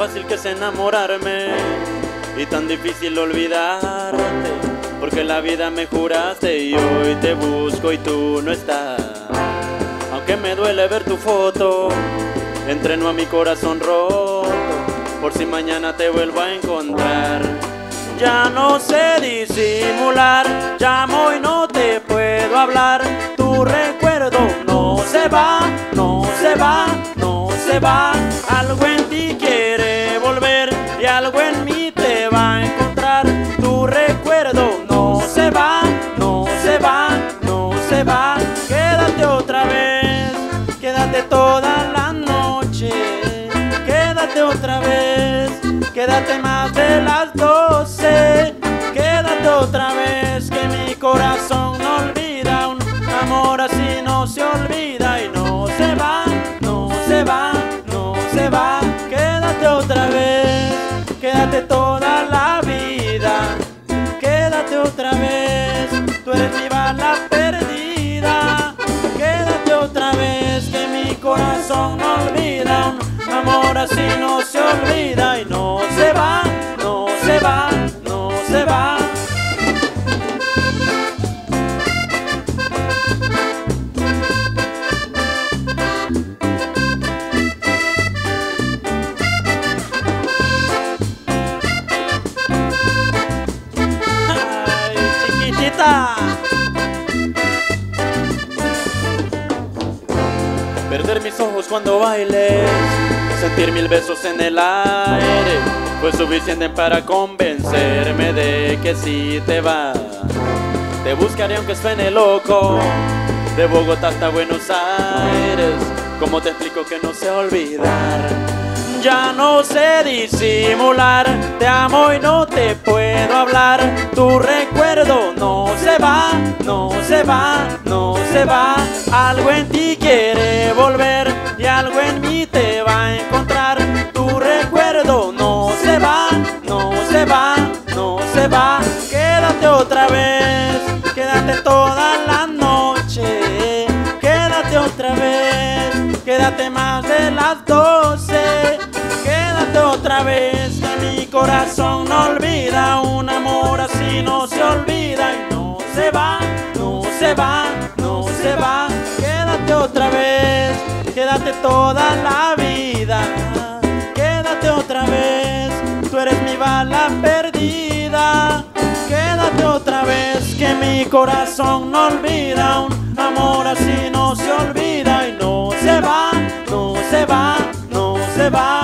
fácil que es enamorarme y tan difícil olvidarte. Porque la vida me juraste y hoy te busco y tú no estás. Aunque me duele ver tu foto, entreno a mi corazón roto. Por si mañana te vuelvo a encontrar. Ya no sé disimular, llamo y no te puedo hablar. Tu recuerdo no se va, no se va, no se va. Algo en ti quiere más de las. Perder mis ojos cuando bailes, sentir mil besos en el aire, fue suficiente para convencerme de que si te vas. Te buscaré aunque suene loco, de Bogotá hasta Buenos Aires. ¿Cómo te explico que no sé olvidar? Ya no sé disimular, te amo y no te puedo hablar. Tu recuerdo no se va, no se va, no se va. Algo en ti quiere volver y algo en mí te va a encontrar. Tu recuerdo no se va, no se va, no se va. Quédate otra vez, quédate toda la noche. Quédate otra vez, quédate más de las doce. Quédate otra vez, que mi corazón no olvida. Un amor así no se olvida y no se va, no se va, no se va. Quédate otra vez, quédate toda la vida. Quédate otra vez, tú eres mi bala perdida. Quédate otra vez, que mi corazón no olvida. Un amor así no se olvida va, no se va.